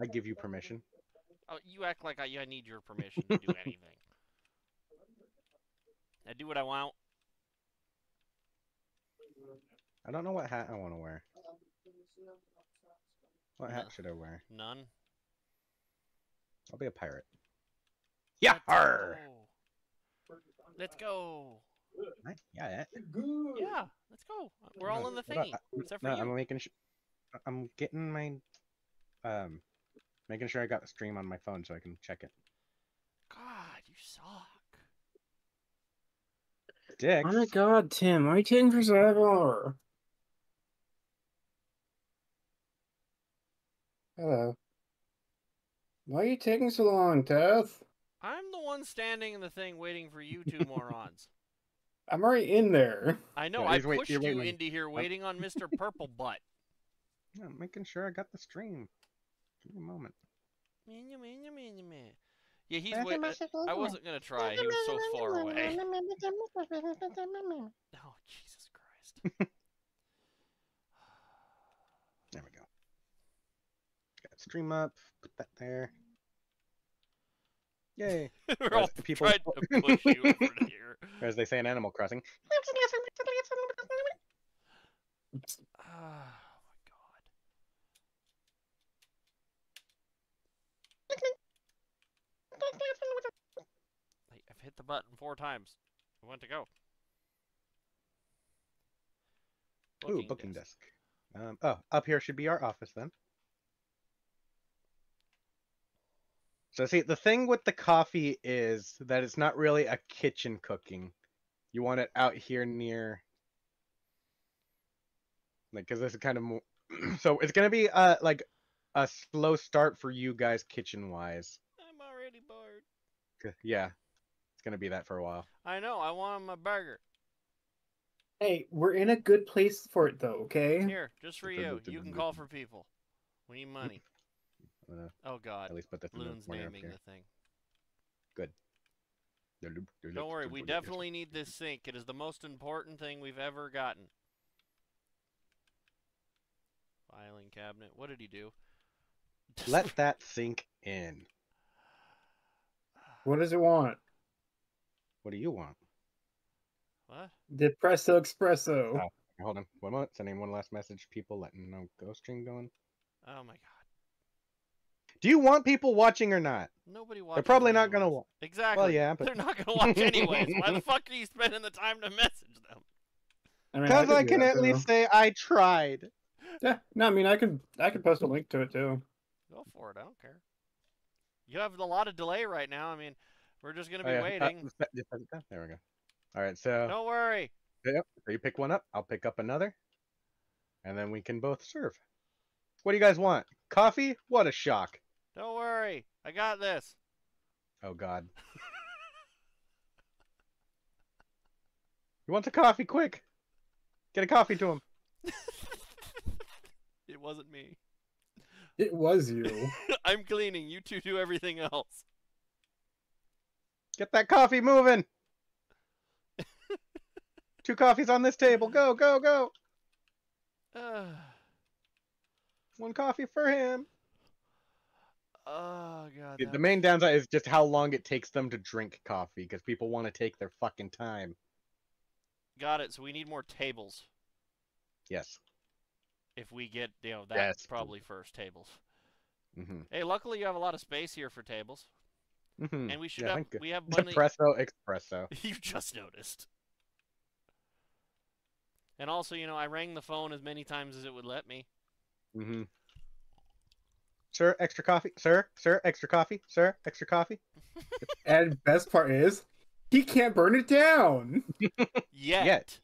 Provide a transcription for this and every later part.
I give you permission. Oh, you act like I, I need your permission to do anything. I do what I want. I don't know what hat I want to wear. What hat should I wear? None. I'll be a pirate. Yeah. Let's go. Yeah. Yeah, let's go. We're all in the thingy, except for no, you. I'm making. Sh- I'm getting my. Um, making sure I got the stream on my phone so I can check it. God, you suck. Dick. Oh my god, Tim, why are you taking forever? Hello. Why are you taking so long, Teth? I'm the one standing in the thing waiting for you two morons. I'm already in there. I know, Yeah, I he's wait- pushed you're you waiting. into here waiting on Mr. Purple Butt. Yeah, I'm making sure I got the stream. Give me a moment. Yeah, he's wait- I wasn't gonna try. He was so far away. Oh, Jesus Christ. There we go. Got stream up. Put that there. Yay. We're As all people- trying to push you over to here. Or as they say in Animal Crossing. Oh my god. I- I've hit the button four times. I want to go. Ooh, booking desk. Um, oh, up here should be our office then. So see, the thing with the coffee is that it's not really a kitchen cooking. You want it out here near, like, because this is kind of more. so it's gonna be uh like a slow start for you guys kitchen wise. I'm already bored. Yeah, it's gonna be that for a while. I know. I want my burger. Hey, we're in a good place for it though, okay? Here, just for you. You can call for people. We need money. I'm uh, Oh God. at least put the Loon's corner up naming here. the thing. Don't Don't worry, we definitely need this sink. It is the most important thing we've ever gotten. Filing cabinet. What did he do? let that sink in. What does it want? What do you want? what? Depresso espresso. Oh. Hold on, one moment. Sending one last message. People letting know ghost stream going. Oh my God. Do you want people watching or not? Nobody watches. They're probably not gonna watch. Exactly. Well, yeah, but They're not gonna watch anyways. Why the fuck are you spending the time to message them? I mean, because I can that, at too. least say I tried. Yeah, no, I mean, I could, I could post a link to it too. Go for it. I don't care. You have a lot of delay right now. I mean, we're just gonna Oh, be yeah, uh, waiting. just set- just set it down. there we go. All right, so Don't worry. yep, so you pick one up. I'll pick up another, and then we can both serve. What do you guys want? Coffee? What a shock! Don't worry. I got this. Oh God. he wants a coffee, quick! Get a coffee to him. it wasn't me. It was you. I'm cleaning. You two do everything else. Get that coffee moving. Two coffees on this table. Go, go, go. oh One coffee for him. Oh god. The- The main downside is just how long it takes them to drink coffee because people want to take their fucking time. Got it. So we need more tables. Yes. If we get, you know, that's Yes. probably first tables. Mm-hmm. Hey, luckily you have a lot of space here for tables, Mm-hmm. and we should Yeah, have thank we have plenty. Espresso, espresso. you just noticed. And also, you know, I rang the phone as many times as it would let me. Mm-hmm. Sir, extra coffee. Sir, sir, extra coffee. Sir, extra coffee. and best part is, he can't burn it down. Yet.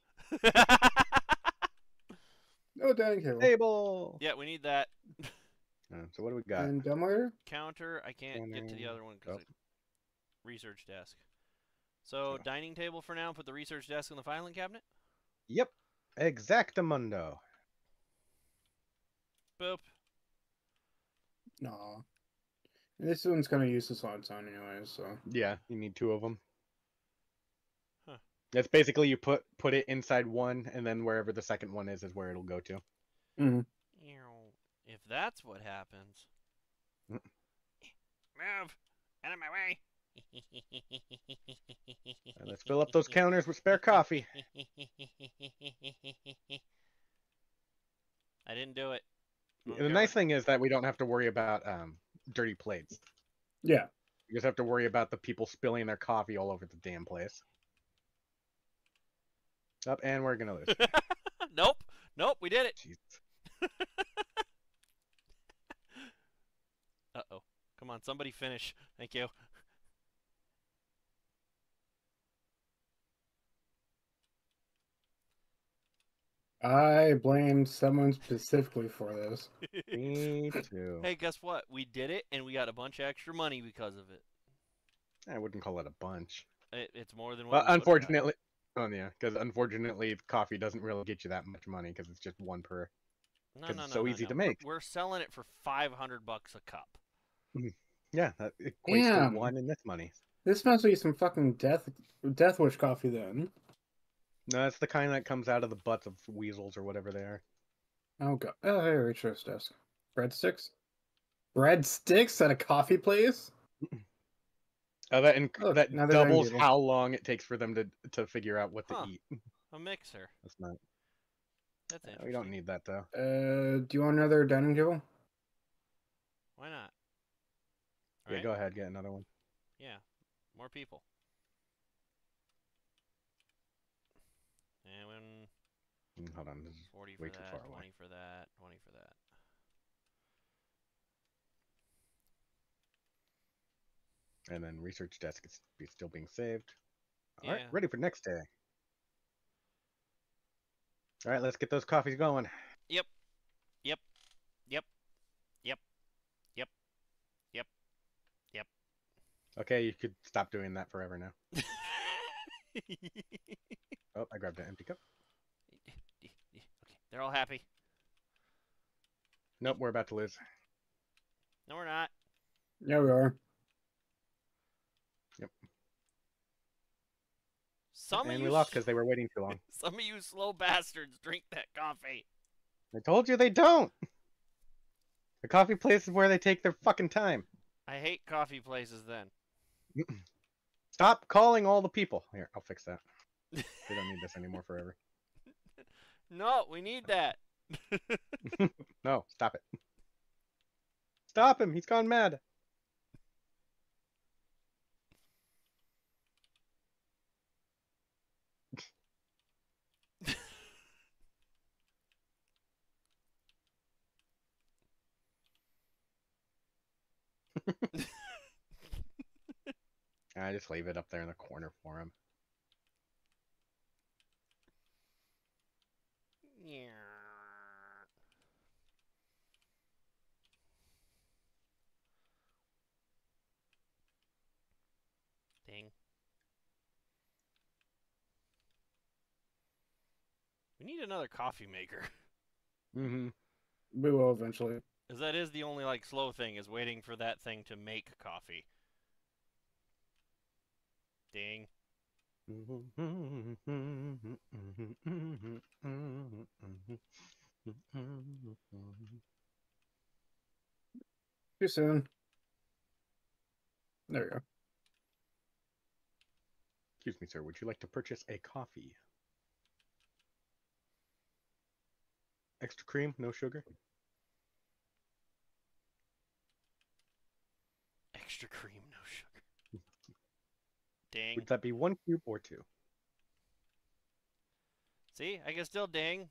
No dining table. Table. yeah, we need that Uh, so what do we got? And dumbwaiter? counter. I can't get to the other one because Oh. Research desk. So Oh. dining table for now. Put the research desk in the filing cabinet. Yep. Exactamundo. Boop. No. This one's kind of useless on its own, anyways. So Yeah, you need two of them. Huh. That's basically you put put it inside one, and then wherever the second one is is where it'll go to. Mm-hmm. Ew. If that's what happens. Mm. Move out of my way. And let's fill up those counters with spare coffee. I didn't do it. I'm The going. nice thing is that we don't have to worry about um, dirty plates. Yeah. We just have to worry about the people spilling their coffee all over the damn place. Up, and we're gonna lose. nope. Nope. We did it. Uh oh. Come on, somebody finish. Thank you. I blame someone specifically for this. Me too. hey, guess what? We did it, and we got a bunch of extra money because of it. I wouldn't call it a bunch. it it's more than what. Well, we would've got. unfortunately, oh yeah, because unfortunately, coffee doesn't really get you that much money because it's just one per. no, 'cause no, it's no, so no, easy no. to make. We're, selling it for five hundred bucks a cup. Mm-hmm. Yeah, that equates Damn. to one in this money. This must be some fucking death death wish coffee then. No, it's the kind that comes out of the butts of weasels or whatever they are. Oh god. Oh hey, research desk. Breadsticks? Breadsticks at a coffee place? Oh, that inc- Oh, that now they're young doubles how long it takes for them to to figure out what to Huh. eat. A mixer. That's not. That's uh, interesting. we don't need that though. Uh do you want another dining table? Why not? Yeah, Right? go ahead, get another one. Yeah, more people. And when Mm, Hold on, this is forty way for too that, far away. twenty for that, twenty for that. and then research desk is be still being saved. All right, Yeah. ready for next day. All right, let's get those coffees going. Yep. Yep. Yep. Yep. Yep. Yep. Yep. Okay, you could stop doing that forever now. Oh, I grabbed an empty cup. okay, they're all happy. Nope, we're about to lose. No, we're not. Yeah we are. Yep. Some of and you we lost s- because they were waiting too long. Some of you slow bastards drink that coffee. I told you they don't. The coffee place is where they take their fucking time. I hate coffee places then. Stop calling all the people. Here, I'll fix that. We don't need this anymore forever. No, we need that. No, stop it. Stop him. He's gone mad. I just leave it up there in the corner for him. Yeah. Ding. We need another coffee maker. Mm-hmm. We will eventually. Cause that is the only like slow thing is waiting for that thing to make coffee. Ding. Too soon. There we go. Excuse me, sir. Would you like to purchase a coffee? Extra cream, no sugar. Extra cream, no sugar. Ding. Would that be one cube or two? See, I can still ding.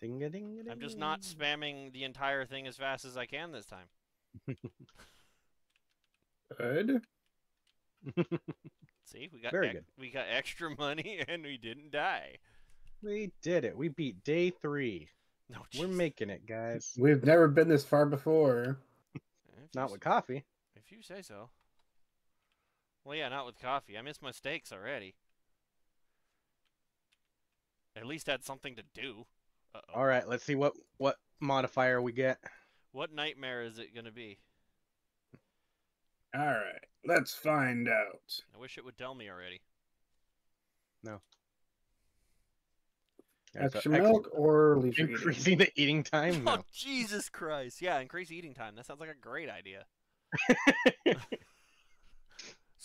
Ding a ding I'm just not spamming the entire thing as fast as I can this time. Good. See, we got Very good. we got extra money and we didn't die. We did it. We beat day three. No, We're making it, guys. We've never been this far before. Not with coffee. If you say so. Well, yeah, not with coffee. I missed my steaks already. At least had something to do. Uh-oh. All right, let's see what what modifier we get. What nightmare is it gonna be? All right, let's find out. I wish it would tell me already. No. so Extra milk or leisure eating? increasing the eating time. Oh Jesus Christ! Yeah, increase eating time. That sounds like a great idea.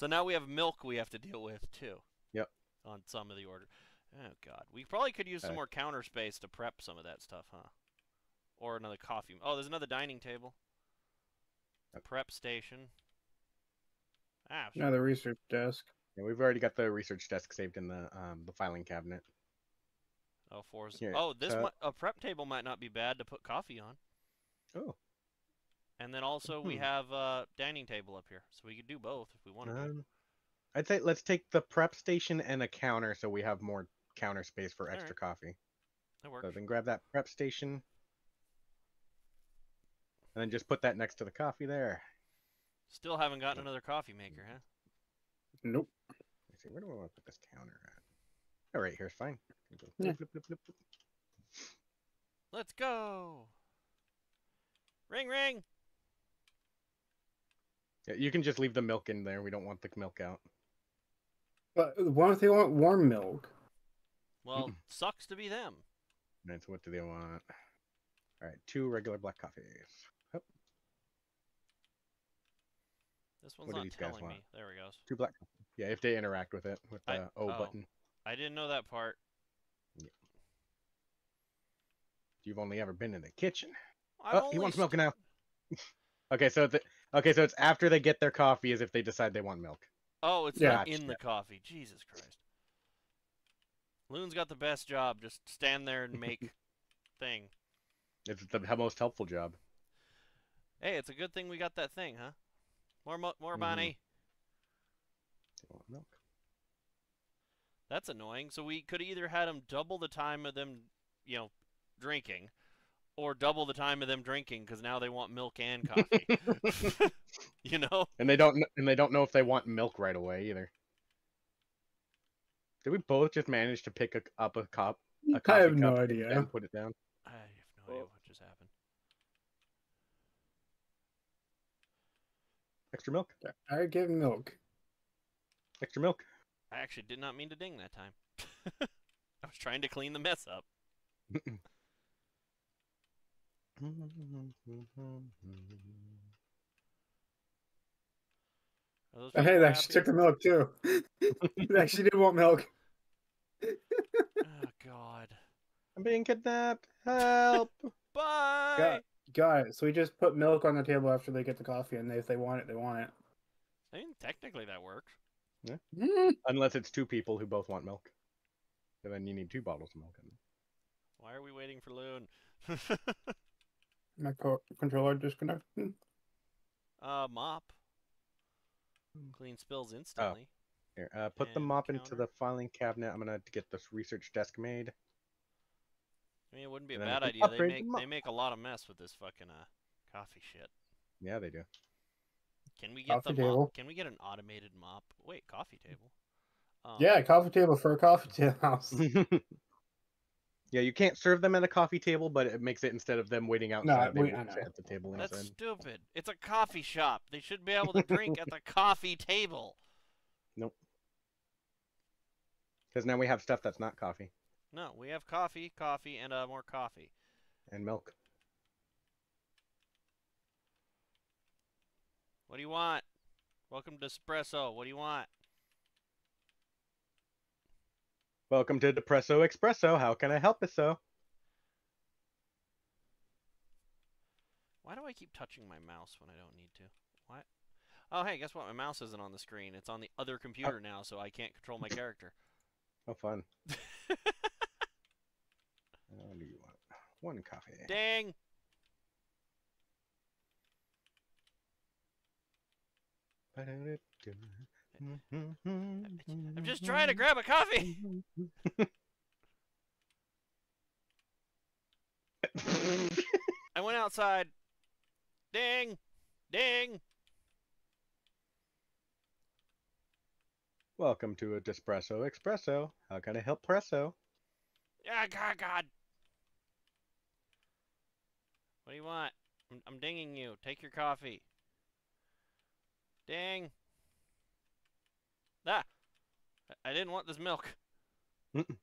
So now we have milk we have to deal with too. Yep. On some of the order. Oh God, we probably could use some Okay. more counter space to prep some of that stuff, huh? Or another coffee. Oh, there's another dining table. Yep. Prep station. Ah, sh- Another research desk. Yeah, we've already got the research desk saved in the um the filing cabinet. oh, fours. Here, Oh, this so- mi- a prep table might not be bad to put coffee on. Oh. And then also we Hmm. have a dining table up here, so we could do both if we wanted to. Um, I'd say let's take the prep station and a counter so we have more counter space for extra Alright. coffee. That works. So then grab that prep station. And then just put that next to the coffee there. Still haven't gotten another coffee maker, huh? Nope. Let's see, where do I want to put this counter at? All right, here's fine. Go Yeah. flip, flip, flip, flip. Let's go. Ring ring. Yeah, you can just leave the milk in there. We don't want the milk out. But why don't they want warm milk? Well, sucks to be them. Right, so what do they want? All right, two regular black coffees. Hup, This one's What do not these guys telling want? me. There we go. two black. Yeah, if they interact with it with the I- O oh. button. I didn't know that part. You've only ever been in the kitchen. I've Oh, he wants st- milk now. okay, so the, okay, so it's after they get their coffee as if they decide they want milk. Oh, it's Yeah. not in the coffee. Jesus Christ. Loon's got the best job. Just stand there and make thing. It's the most helpful job. Hey, it's a good thing we got that thing, huh? More, mo- more mm-hmm. money. They want milk. That's annoying. So we could either had them double the time of them, you know, drinking, or double the time of them drinking because now they want milk and coffee. you know? And they don't, and they don't know if they want milk right away either. Did we both just manage to pick a, up a cup A I coffee have no cup idea. and put it down? I have no idea what just happened. Extra milk. I give milk. Extra milk. I actually did not mean to ding that time. I was trying to clean the mess up. Are those Hey, people they happy? actually took the milk too. they she did want milk. Oh God. I'm being kidnapped. Help! Bye. Got it. So we just put milk on the table after they get the coffee, and if they want it, they want it. I mean, technically that works. Mm. Unless it's two people who both want milk. And then you need two bottles of milk. Why are we waiting for Loon? My co- controller disconnected. uh, mop. Clean spills instantly. Here, uh, put the And mop into the filing cabinet. I'm gonna get this research desk made. I mean, it wouldn't be a And then bad idea. They upgrade the make they make a lot of mess with this fucking uh coffee shit. Yeah, they do. Can we get Coffee the table. mop? Can we get an automated mop? Wait, coffee table. Um, Yeah, coffee table for a coffee table house. yeah, you can't serve them at a coffee table, but it makes it instead of them waiting outside, they we- I wait at the table That's inside. stupid. It's a coffee shop. They should be able to drink at the coffee table. Nope. Because now we have stuff that's not coffee No, we have coffee, coffee, and uh, more coffee. and milk. What do you want? Welcome to Espresso. What do you want? Welcome to Depresso Espresso. How can I help you, so? Why do I keep touching my mouse when I don't need to? What? Oh, hey, guess what? My mouse isn't on the screen. It's on the other computer oh. now, so I can't control my character. Oh, fun. What do you want? One coffee. Dang! I'm just trying to grab a coffee! I went outside. Ding! Ding! Welcome to a Despresso Espresso. How can I help Presso? Ah, God, God! What do you want? I'm, I'm dinging you. Take your coffee. Ding! Ah! I- I didn't want this milk. Mm-mm.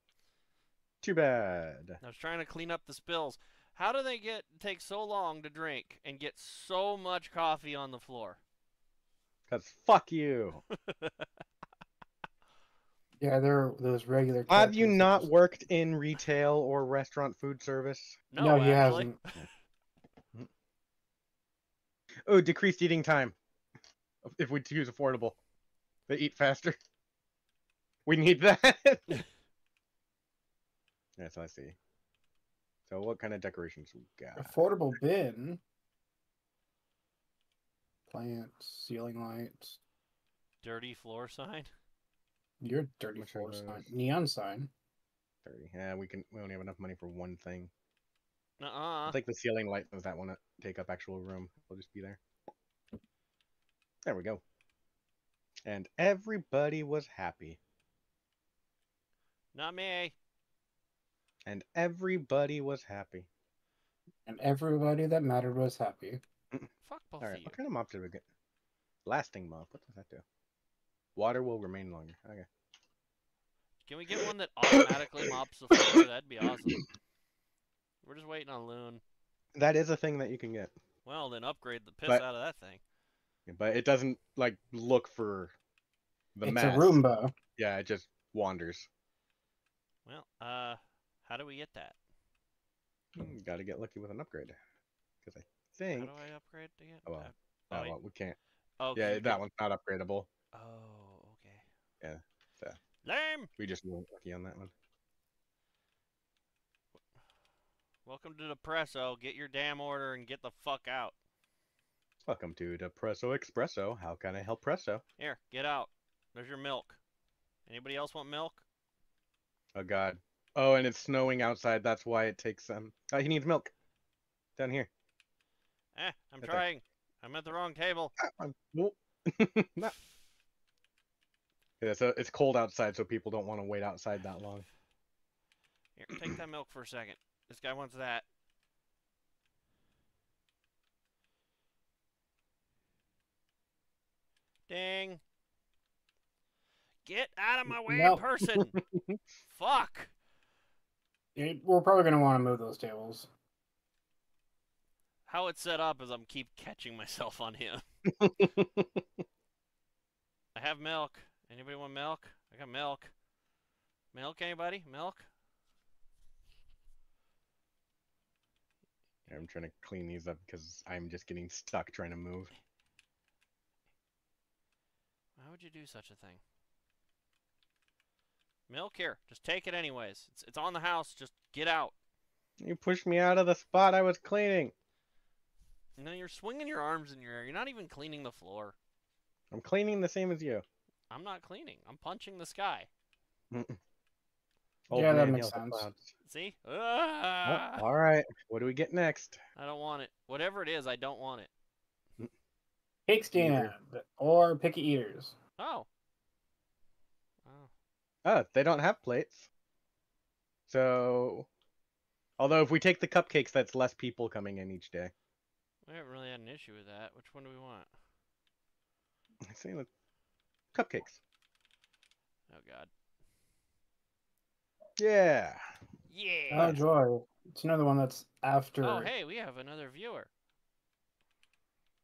Too bad. I was trying to clean up the spills. How do they get take so long to drink and get so much coffee on the floor? Cause fuck you. Yeah, they're those regular. Have you not just- worked in retail or restaurant food service? No, No, he actually. hasn't. Oh, decreased eating time. If we choose affordable, they eat faster. We need that. yes, I see. So, what kind of decorations we got? Affordable bin. Plants, ceiling lights. Dirty floor sign. Your dirty Which are floor sign. those? Neon sign. Thirty. Yeah, we can. We only have enough money for one thing. Uh-uh. I think the ceiling light since that one take up actual room. We'll just be there. There we go. And everybody was happy. Not me. And everybody was happy. And everybody that mattered was happy. Fuck both All of you. what kind of mop did we get? Lasting mop. What does that do? Water will remain longer. Okay. Can we get one that automatically mops the floor? That'd be awesome. We're just waiting on Loon. That is a thing that you can get, Well, then upgrade the piss But- out of that thing. But it doesn't like look for the it's mess. a Roomba. Yeah, it just wanders. Well, uh, how do we get that? Got to get lucky with an upgrade. Because I How think. do I upgrade again? Oh, well. Uh, Oh, well, we can't. oh, 'cause Yeah, you that one's not upgradable. Oh, okay. Yeah, so. Lame. We just weren't lucky on that one. Welcome to Depresso. Get your damn order and get the fuck out. Welcome to Depresso Espresso. How can I help Presso? Here, get out. There's your milk. Anybody else want milk? Oh God. Oh, and it's snowing outside. That's why it takes um. Oh, he needs milk. Down here. Eh, I'm Right there. trying. I'm at the wrong table. Ah, um, nope. No. Yeah, so it's cold outside, so people don't want to wait outside that long. Here, take that milk for a second. This guy wants that. Ding. Get out of my way, No. person. Fuck. It- we're probably gonna want to move those tables. How it's set up is I'm keep catching myself on him. I have milk. Anybody want milk? I got milk. Milk, anybody? Milk? I'm trying to clean these up because I'm just getting stuck trying to move. Why would you do such a thing? Milk here. Just take it anyways. It's it's on the house. Just get out. You pushed me out of the spot I was cleaning. No, you're swinging your arms in your air. You're not even cleaning the floor. I'm cleaning the same as you. I'm not cleaning. I'm punching the sky. Old Yeah, that makes sense. clouds. See? Oh, Ah! all right. What do we get next? I don't want it. Whatever it is, I don't want it. Cake stand or picky eaters. Oh. Oh. Oh, they don't have plates. So, although if we take the cupcakes, that's less people coming in each day. We haven't really had an issue with that. Which one do we want? I say the cupcakes. Oh God. Yeah. Yeah. Oh joy! It's another one that's after. Oh hey, we have another viewer.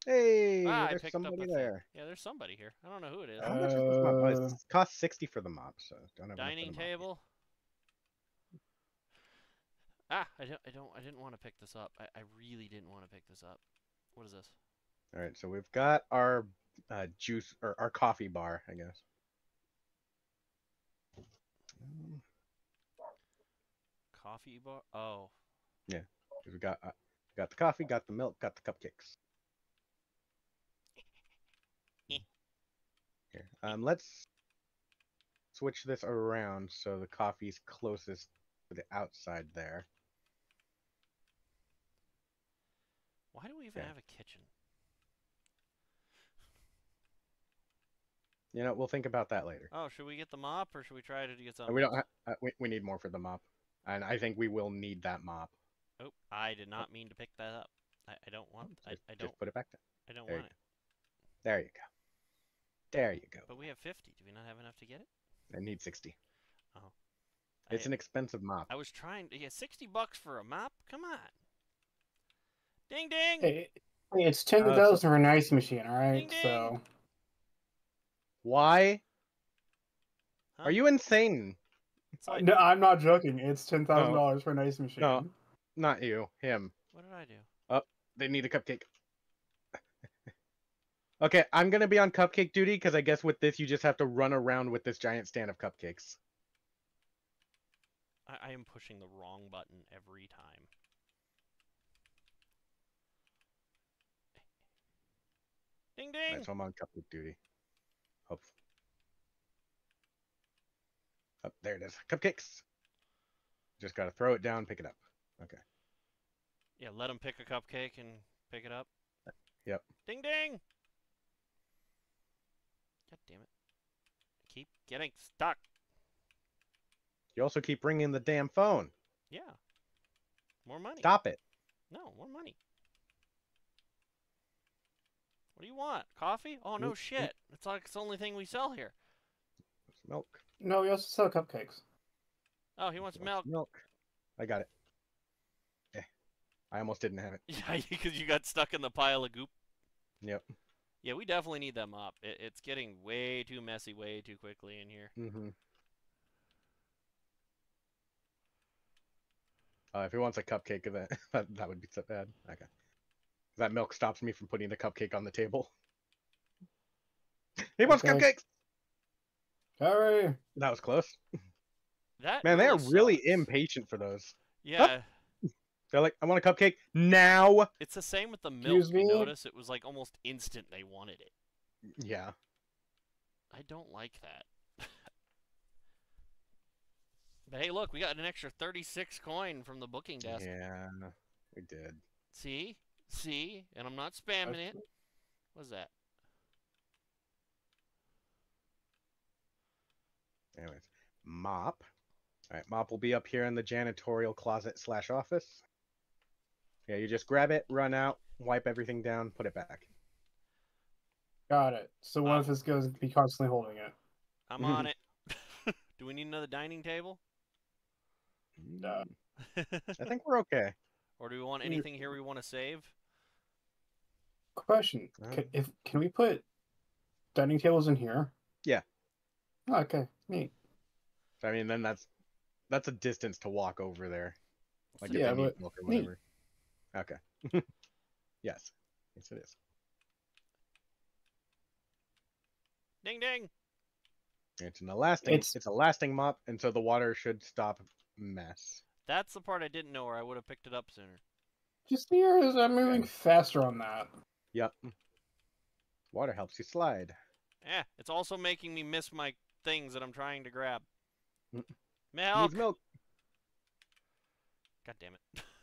Hey, Ah, there's picked up somebody thing. there. Yeah, there's somebody here. I don't know who it is. How much is this mop? Oh, Uh, It costs sixty for the mop, so don't have enough Dining the mop yet. table. Ah, I don't, I don't, I didn't want to pick this up. I, I really didn't want to pick this up. What is this? All right, so we've got our uh, juice or our coffee bar, I guess. Um, Coffee bar? Oh, Yeah, We got uh, got the coffee, got the milk, got the cupcakes. Here, um, let's switch this around so the coffee's closest to the outside there. why do we even Yeah. have a kitchen? You know, we'll think about that later. Oh, should we get the mop or should we try to get Uh, something? we don't. uh, we we need more for the mop, and I think we will need that mop. Oh, I did not mean to pick that up. I, I don't want. I, Just, I just don't. put it back down. I don't there want it. There you go. There you go. But we have 50. Do we not have enough to get it? I need sixty. Oh. It's I, an expensive mop. I was trying to get 60 bucks for a mop? Come on. Ding ding! Hey, hey, it's ten uh, thousand for an ice machine. All right, Ding, ding. so Why? Huh? Are you insane? It's like- no, I'm not joking. It's ten thousand No. dollars for an ice machine. No. Not you. Him. What did I do? Oh, they need a cupcake. Okay, I'm gonna be on cupcake duty because I guess with this you just have to run around with this giant stand of cupcakes. I, I am pushing the wrong button every time. Ding ding! Right, so I'm on cupcake duty. Hope. Up there it is. Cupcakes. Just gotta throw it down, pick it up. Okay. Yeah, let him pick a cupcake and pick it up. Yep. Ding ding! God damn it. I keep getting stuck. You also keep ringing the damn phone. Yeah. More money. Stop it. No, more money. What do you want? Coffee? Oh no Nope, nope. shit. It's like it's the only thing we sell here. It's milk. No, we also sell cupcakes. Oh, he wants Wants milk. Milk. I got it. Eh. I almost didn't have it. Yeah, because you got stuck in the pile of goop. Yep. Yeah, we definitely need them up. It, it's getting way too messy way too quickly in here. Mm-hmm. Uh, if he wants a cupcake, that that, that would be so bad. Okay. That milk stops me from putting the cupcake on the table. he wants Okay. cupcakes. Hurry! That was close. That Man, they are really sucks. impatient for those. Yeah, They're like, I want a cupcake now. it's the same with the milk. Excuse You notice it was like almost instant they wanted it. Yeah. I don't like that. but hey, look, we got an extra 36 coin from the booking desk. Yeah, we did. See? See? And I'm not spamming it. What's that? Anyways, mop. All right, mop will be up here in the janitorial closet slash office. Yeah, you just grab it, run out, wipe everything down, put it back. Got it. So one Um, of us goes to be constantly holding it. I'm on it. Do we need another dining table? Nah. I think we're okay. or do we want Mm. anything here we want to save? Question: can, If can we put dining tables in here? Yeah. Oh, okay, neat. I mean, then that's that's a distance to walk over there. Like if Yeah, they need but milk or neat. Whatever. Okay. yes. Yes, it is. Ding ding! It's an elasting. It's- It's a lasting mop, and so the water should stop mess. That's the part I didn't know, or I would have picked it up sooner. Just here is I'm moving Okay. faster on that. Yep. Water helps you slide. Yeah, it's also making me miss my things that I'm trying to grab. Mm. Milk! Needs milk. God damn it.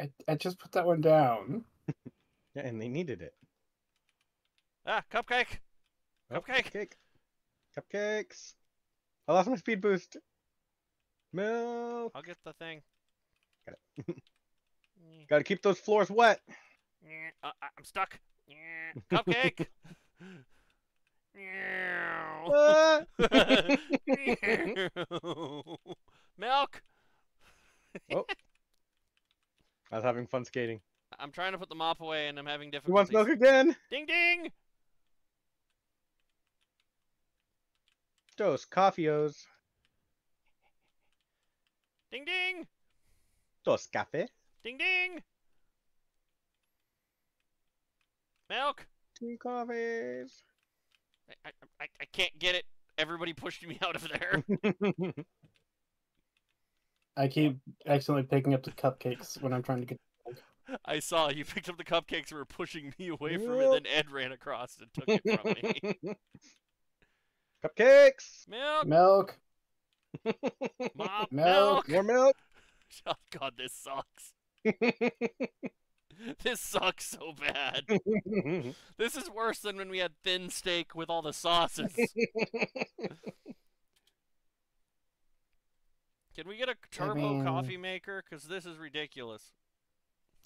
I, I just put that one down. Yeah, and they needed it. Ah, cupcake! Oh, Cupcake. Cupcake. Cupcakes. I lost my speed boost. Milk. I'll get the thing. Got it. Gotta keep those floors wet. uh, I'm stuck. Cupcake! Milk! Oh. I was having fun skating. I'm trying to put the mop away and I'm having difficulty. Who wants difficulties. milk again? Ding ding! Dos coffeeos. Ding ding! Dos café. Ding ding! Milk! Two coffees. I, I, I, I can't get it. Everybody pushed me out of there. I keep accidentally picking up the cupcakes when I'm trying to get. I saw you picked up the cupcakes and were pushing me away from it. Then Ed ran across and took it from me. Cupcakes. Milk! Milk. Mop! Milk. Milk! More milk. Oh god, this sucks. This sucks so bad. This is worse than when we had thin steak with all the sauces. Can we get a turbo mean- coffee maker? Because this is ridiculous.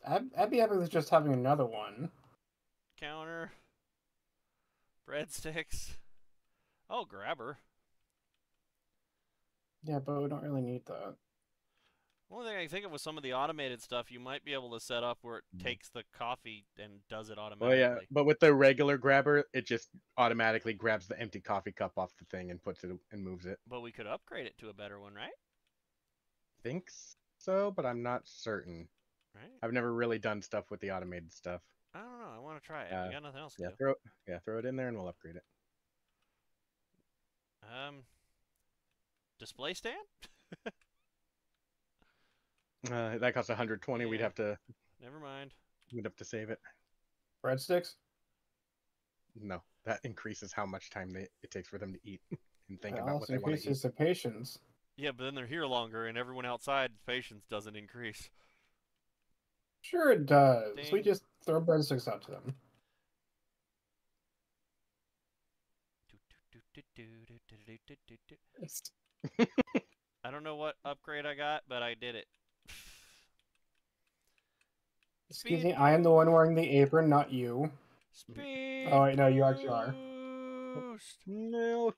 I'd, I'd be happy with just having another one. counter. Breadsticks. Oh, grabber. Yeah, but we don't really need that. Only thing I think of with some of the automated stuff, you might be able to set up where it Mhm. takes the coffee and does it automatically. yeah, but with the regular grabber, it just automatically grabs the empty coffee cup off the thing and puts it and moves it. But we could upgrade it to a better one, right? Think so, but I'm not certain. Right? I've never really done stuff with the automated stuff. I don't know. I want to try it. Uh, we got nothing else to Yeah, do. throw yeah, throw it in there and we'll upgrade it. Um, display stand? Uh, that costs 120. We'd have to Never mind. we'd have to save it. Breadsticks? No, that increases how much time they, it takes for them to eat and think It about what also they want to eat. increases the patience. Yeah, but then they're here longer, and everyone outside's patience doesn't increase. Sure it does. We just throw breadsticks out to them. I don't know what upgrade I got, but I did it. Excuse me, I am the one wearing the apron, not you. Speed. Oh, wait, no, you actually are. boost. Milk.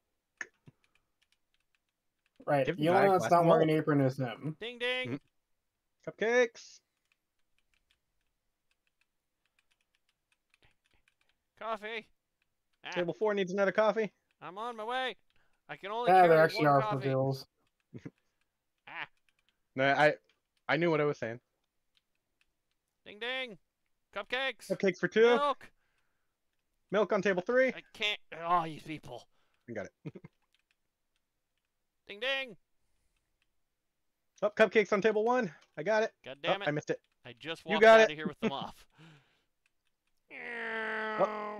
Right, Give the only back one that's not wearing an apron is him. Ding ding. Mhm. Cupcakes. Coffee. Ah, Table four needs another coffee. I'm on my way. I can only Yeah, carry there actually one are coffee. pavils. Ah, No, I I knew what I was saying. Ding ding. Cupcakes. Cupcakes for two. Milk. Milk on table three. I can't. Oh, you people. I got it. Ding ding. Oh, cupcakes on table one. I got it. God Oh, it. I missed it. I just You walked got out it. of here with them off.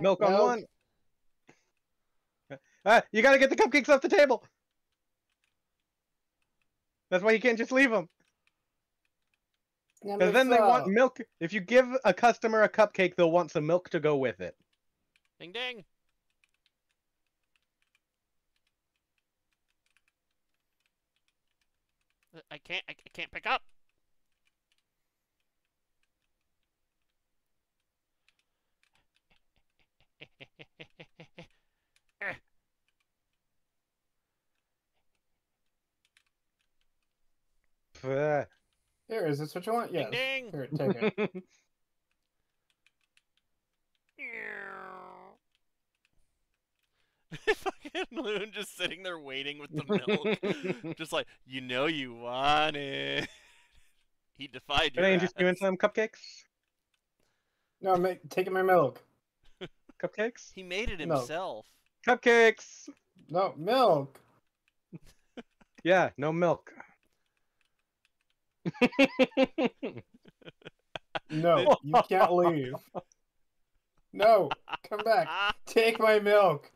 Milk on Milk. one. Ah, you gotta get the cupcakes off the table. That's why you can't just leave them. Yeah, Because then they want milk. If you give a customer a cupcake, they'll want some milk to go with it. Ding ding. Uh, I can't. I, I can't pick up. Pfft. Here, is this what you want? Yes. Ding ding. Here, take it. Fucking Loon just sitting there waiting with the milk, just like you know you want it. he defied Can your I just doing some cupcakes? No, I'm taking my milk. Cupcakes? He made it No. himself. Cupcakes! No, milk. Yeah, no milk. No, you can't leave. No, come back. Take my milk.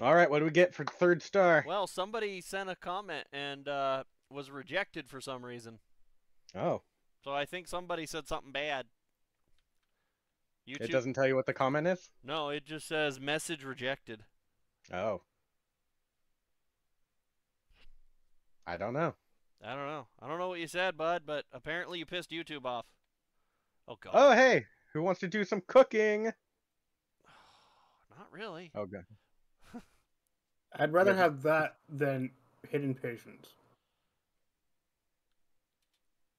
All right, what do we get for third star? well, somebody sent a comment and uh, was rejected for some reason. Oh, So I think somebody said something bad. YouTube. it doesn't tell you what the comment is? No, it just says message rejected. Oh. I don't know. I don't know. I don't know what you said, bud, but apparently you pissed YouTube off. Oh god. Oh, hey, who wants to do some cooking? Not really. Oh, good. I'd rather Yeah. have that than hidden patience.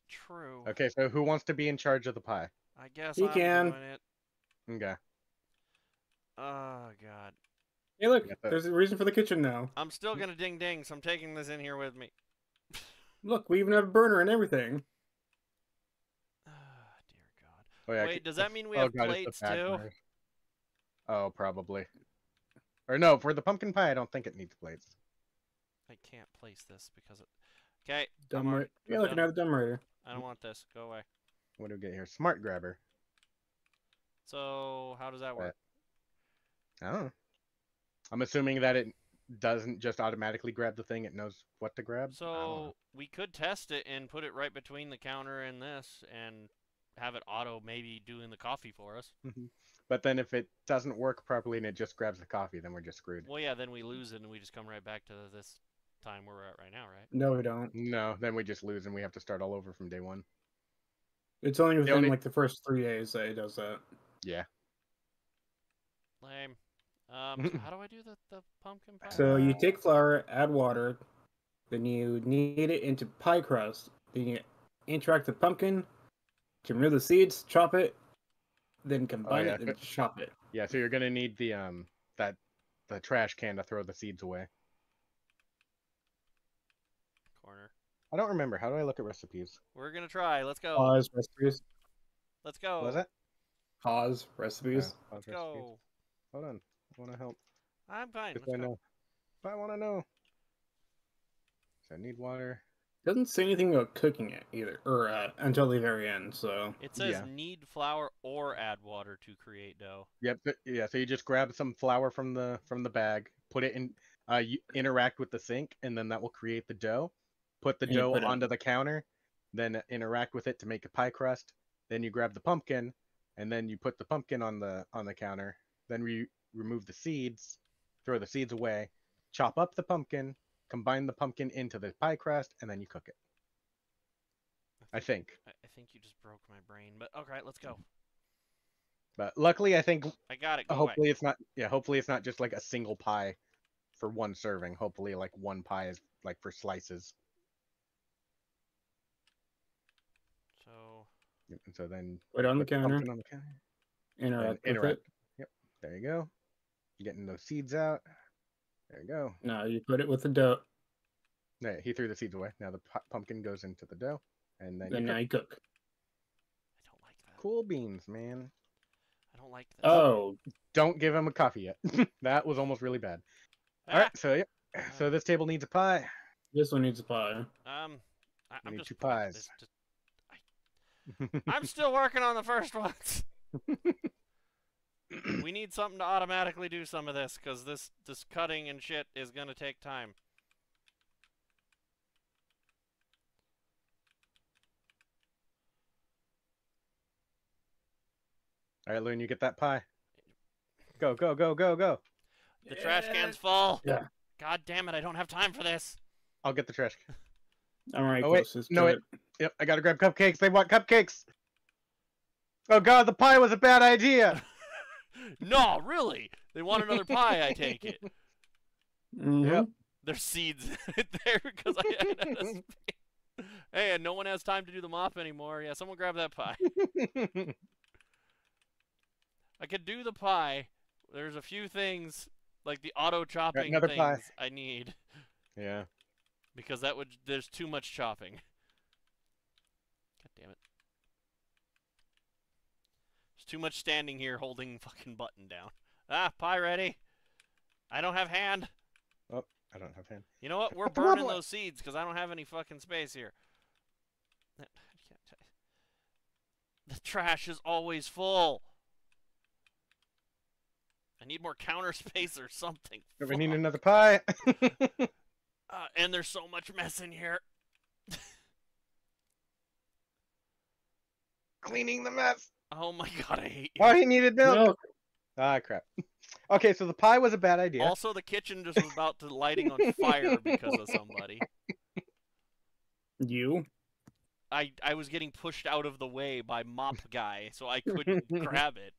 True. Okay, so who wants to be in charge of the pie? I guess You I'm can. doing it. Okay. Oh god. Hey, look, Yeah, there's a reason for the kitchen now. I'm still gonna ding ding, so I'm taking this in here with me. Look, we even have a burner and everything. Oh, dear God. Oh, yeah, Wait, does that mean we oh, have God, plates too? burner. Oh, probably. Or no, for the pumpkin pie, I don't think it needs plates. I can't place this because it. Okay. Dumb I'm right. already- Yeah, I'm look, another dumbwaiter. I don't want this. Go away. What do we get here? Smart grabber. So how does that work? I don't know. I'm assuming that it doesn't just automatically grab the thing; it knows what to grab. I don't know. So we could test it and put it right between the counter and this, and have it auto maybe doing the coffee for us. Mm-hmm. But then if it doesn't work properly and it just grabs the coffee, then we're just screwed. Well, yeah, then we lose it and we just come right back to this time where we're at right now, right? No, we don't. No, then we just lose and we have to start all over from day one. It's only within only- like the first three days that it does that. Yeah. Lame. Um, so how do I do the, the pumpkin pie? So you take flour, add water, then you knead it into pie crust. Then you interact the pumpkin to remove the seeds, chop it, then combine yeah, it, and chop it. Yeah, so you're gonna need the um that the trash can to throw the seeds away. Corner. I don't remember. How do I look at recipes? We're gonna try. Let's go. Pause recipes. Let's go. Was it? Pause recipes. Yeah, Let's recipes. go. Hold on. I want to help. I'm fine. If Let's I go. know. If I want to know. So I need water. Doesn't say anything about cooking it either, or uh, until the very end. So It says Yeah. need flour or add water to create dough. Yep. Yeah. So you just grab some flour from the from the bag, put it in, uh, you interact with the sink, and then that will create the dough. Put the And dough put it- onto the counter, then interact with it to make a pie crust. Then you grab the pumpkin, and then you put the pumpkin on the on the counter. Then we remove the seeds, throw the seeds away, chop up the pumpkin, combine the pumpkin into the pie crust, and then you cook it. I think. I, I think you just broke my brain, but okay, let's go. But luckily, I think I got it. Go hopefully it's not yeah hopefully it's not just like a single pie for one serving hopefully like one pie is like four slices. So Yep, and so then put it on the counter, on the counter interact and with interact. it. yep there you go getting those seeds out there you go No, you put it with the dough, yeah, he threw the seeds away now the pu- pumpkin goes into the dough and then then you now cook. you cook. I don't like that. cool beans man I don't like this. Oh, don't give him a coffee yet that was almost really bad all Ah! right so yep so this table needs a pie this one needs a pie. Um, I, I'm need just two pies. this to- I'm still working on the first ones. we need something to automatically do some of this because this this cutting and shit is gonna take time. all right loon you get that pie go go go go go The trash can's full. Yeah. God damn it! I don't have time for this. i'll get the trash can. All right, Oh, wait, no, to wait. it. Yep, I gotta grab cupcakes. They want cupcakes. Oh god, the pie was a bad idea. no, really. They want another pie. I take it. Mhm. There's seeds there because I had a. Hey, and no one has time to do the mop anymore. Yeah, someone grab that pie. I could do the pie. There's a few things like the auto chopping things pie. I need yeah. because that would there's too much chopping. God damn it. There's too much standing here holding fucking button down. Ah, pie ready. I don't have hand. Oh, I don't have hand. You know what? We're burning those seeds because I don't have any fucking space here. That- I can't t- The trash is always full. I need more counter space or something. We need another pie. Uh, and there's so much mess in here. Cleaning the mess. Oh my god, I hate you. Oh, he needed milk. Milk. Ah, crap. Okay, so the pie was a bad idea. Also, the kitchen just was about to lighting on fire because of somebody. You. I I was getting pushed out of the way by mop guy, so I couldn't grab it.